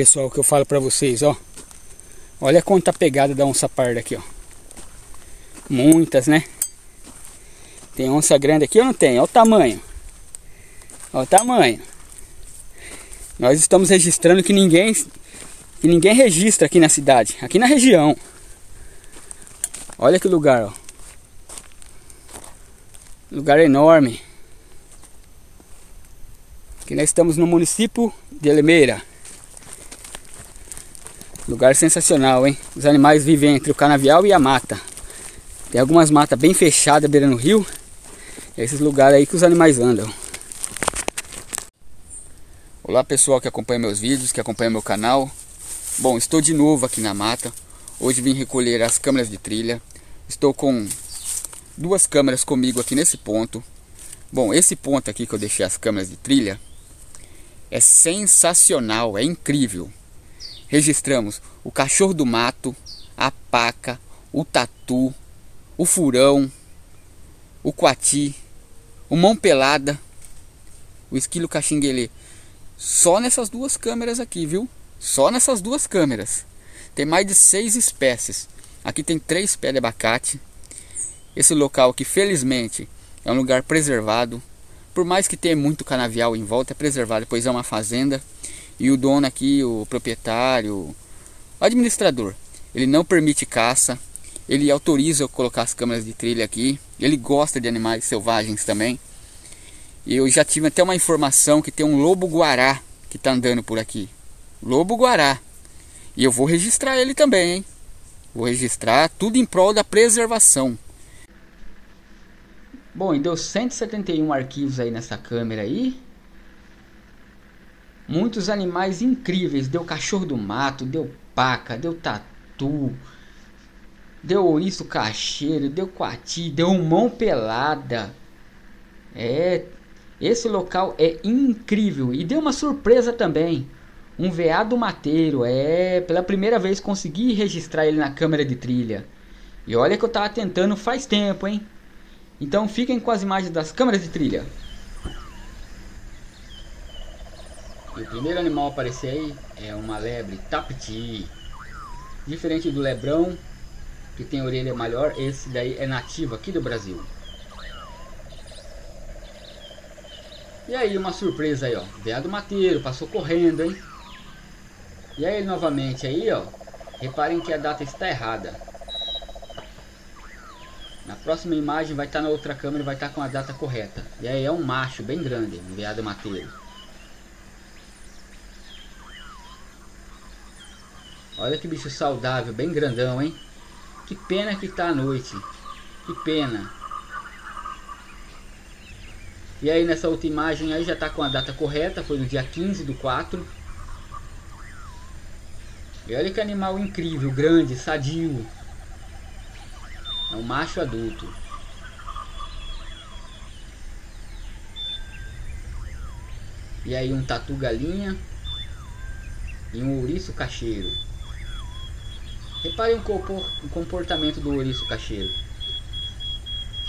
pessoal, que eu falo pra vocês, ó. Olha quanta pegada da onça parda aqui, ó. Muitas, né? Tem onça grande aqui ou não tem? Olha o tamanho. Olha o tamanho. Nós estamos registrando que ninguém que ninguém registra aqui na cidade, aqui na região. Olha que lugar, ó. Lugar enorme. Aqui nós estamos no município de Limeira. Lugar sensacional, hein? Os animais vivem entre o canavial e a mata. Tem algumas matas bem fechadas beirando o rio. É esses lugares aí que os animais andam. Olá pessoal que acompanha meus vídeos, que acompanha meu canal. Bom, estou de novo aqui na mata. Hoje vim recolher as câmeras de trilha. Estou com duas câmeras comigo aqui nesse ponto. Bom, esse ponto aqui que eu deixei as câmeras de trilha é sensacional, é incrível. Registramos o cachorro do mato, a paca, o tatu, o furão, o coati, o mão pelada, o esquilo caxinguelê. Só nessas duas câmeras aqui, viu? Só nessas duas câmeras. Tem mais de seis espécies. Aqui tem três pés de abacate. Esse local aqui, felizmente, é um lugar preservado. Por mais que tenha muito canavial em volta, é preservado, pois é uma fazenda. E o dono aqui, o proprietário, o administrador, ele não permite caça. Ele autoriza eu colocar as câmeras de trilha aqui. Ele gosta de animais selvagens também. E eu já tive até uma informação que tem um lobo-guará que está andando por aqui. Lobo-guará. E eu vou registrar ele também, hein? Vou registrar tudo em prol da preservação. Bom, e deu 171 arquivos aí nessa câmera aí. Muitos animais incríveis. Deu cachorro do mato, deu paca, deu tatu, deu ouriço cacheiro, deu coati, deu mão pelada. É, esse local é incrível e deu uma surpresa também. Um veado mateiro, é, pela primeira vez consegui registrar ele na câmera de trilha. E olha que eu tava tentando faz tempo, hein? Então fiquem com as imagens das câmeras de trilha. E o primeiro animal a aparecer aí é uma lebre tapiti. Diferente do lebrão, que tem orelha maior, esse daí é nativo aqui do Brasil. E aí uma surpresa aí, ó. Veado mateiro, passou correndo, hein? E aí novamente aí, ó. Reparem que a data está errada. Na próxima imagem vai estar na outra câmera e vai estar com a data correta. E aí é um macho bem grande, um veado mateiro. Olha que bicho saudável, bem grandão, hein? Que pena que tá à noite. Que pena. E aí nessa outra imagem aí já tá com a data correta, foi no dia 15 do 4. E olha que animal incrível, grande, sadio. É um macho adulto. E aí um tatu galinha e um ouriço cacheiro. Repare o comportamento do ouriço cacheiro.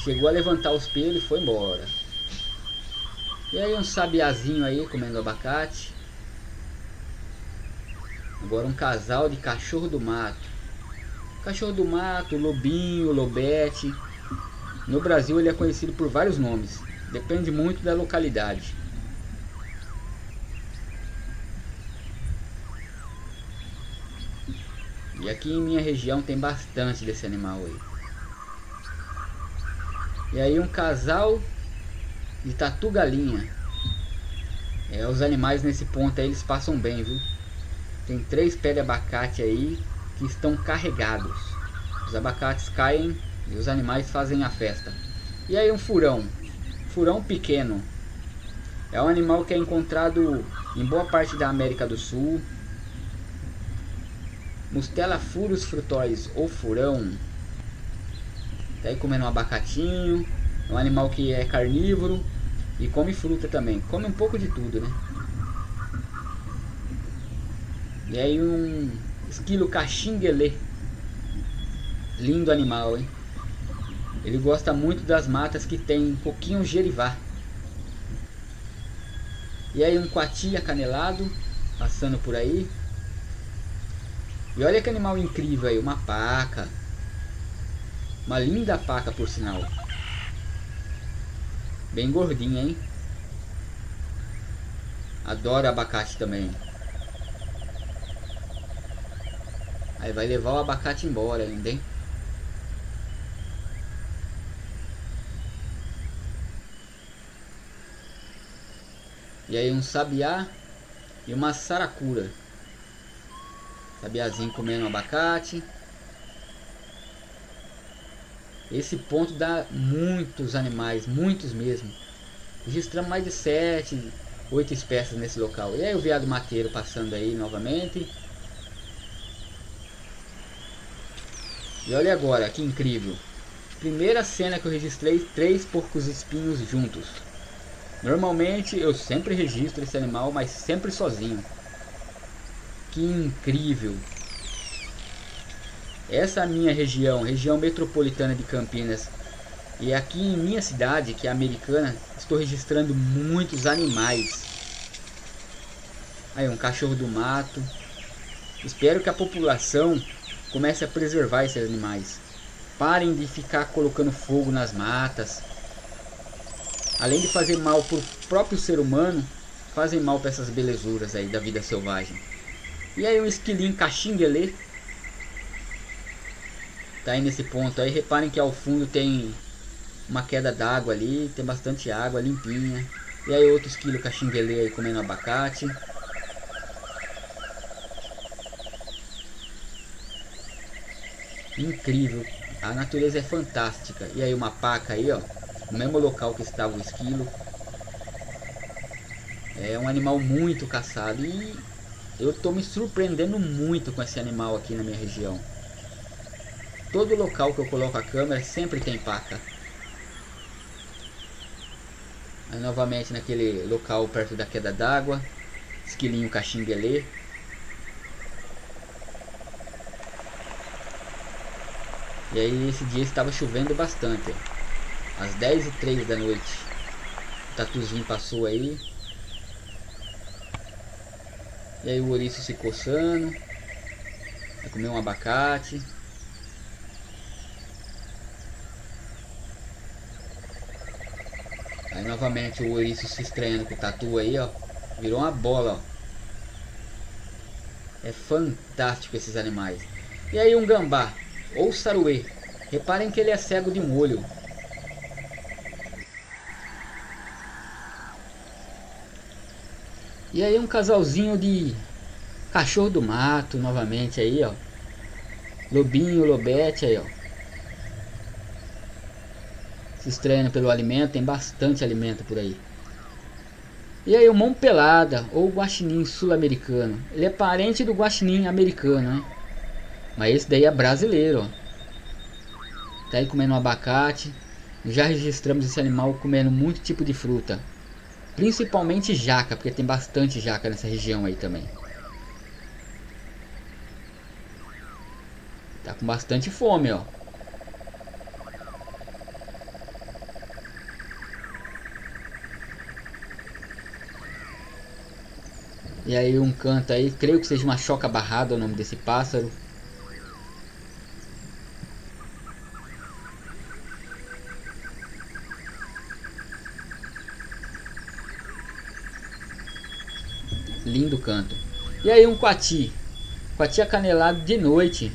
Chegou a levantar os pelos e foi embora. E aí um sabiazinho aí comendo abacate. Agora um casal de cachorro do mato. Cachorro do mato, lobinho, lobete. No Brasil ele é conhecido por vários nomes. Depende muito da localidade. E aqui em minha região tem bastante desse animal aí. E aí um casal de tatu galinha. É, os animais nesse ponto aí eles passam bem, viu? Tem três pés de abacate aí que estão carregados. Os abacates caem e os animais fazem a festa. E aí um furão, furão pequeno. É um animal que é encontrado em boa parte da América do Sul. Mustela furus frutóis ou furão. Tá aí comendo um abacatinho. É um animal que é carnívoro e come fruta também. Come um pouco de tudo, né? E aí um Esquilo caxinguelê. Lindo animal, hein? Ele gosta muito das matas que tem um pouquinho gerivá. E aí um coati acanelado, passando por aí. E olha que animal incrível aí, uma paca. Uma linda paca por sinal. Bem gordinha, hein? Adoro abacate também. Aí vai levar o abacate embora ainda, hein? E aí um sabiá e uma saracura. Sabiazinho comendo abacate. Esse ponto dá muitos animais, muitos mesmo. Registramos mais de 7, 8 espécies nesse local. E aí o veado mateiro passando aí novamente. E olha agora, que incrível. Primeira cena que eu registrei três porcos espinhos juntos. Normalmente eu sempre registro esse animal, mas sempre sozinho. Que incrível! Essa é minha região, região metropolitana de Campinas. E aqui em minha cidade, que é americana, estou registrando muitos animais. Aí um cachorro do mato. Espero que a população comece a preservar esses animais. Parem de ficar colocando fogo nas matas. Além de fazer mal para o próprio ser humano, fazem mal para essas belezuras aí da vida selvagem. E aí um esquilinho caxinguelê. Tá aí nesse ponto aí. Reparem que ao fundo tem uma queda d'água ali. Tem bastante água limpinha. E aí outro esquilo caxinguelê aí comendo abacate. Incrível. A natureza é fantástica. E aí uma paca aí, ó. No mesmo local que estava o esquilo. É um animal muito caçado. E eu estou me surpreendendo muito com esse animal aqui na minha região. Todo local que eu coloco a câmera sempre tem paca. Aí, novamente naquele local perto da queda d'água. Esquilinho caxinguelê. E aí esse dia estava chovendo bastante. Às 10 e 3 da noite. O tatuzinho passou aí. E aí o ouriço se coçando. Vai comer um abacate. Aí novamente o ouriço se estranhando com o tatu aí, ó. Virou uma bola, ó. É fantástico esses animais. E aí um gambá, ou saruê. Reparem que ele é cego de um olho. E aí um casalzinho de cachorro do mato novamente aí, ó. Lobinho, lobete aí, ó. Se estranhando pelo alimento, tem bastante alimento por aí. E aí o mão pelada ou guaxinim sul-americano. Ele é parente do guaxinim americano, né? Mas esse daí é brasileiro, ó. Tá aí comendo um abacate. Já registramos esse animal comendo muito tipo de fruta. Principalmente jaca, porque tem bastante jaca nessa região aí também. Tá com bastante fome, ó. E aí um canto aí, creio que seja uma choca barrada o nome desse pássaro. Lindo canto. E aí um coati. Coati acanelado de noite.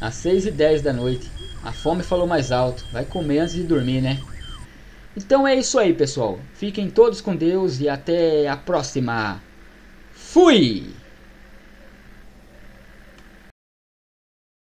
Às 6 e 10 da noite. A fome falou mais alto. Vai comer antes de dormir, né? Então é isso aí, pessoal. Fiquem todos com Deus e até a próxima. Fui!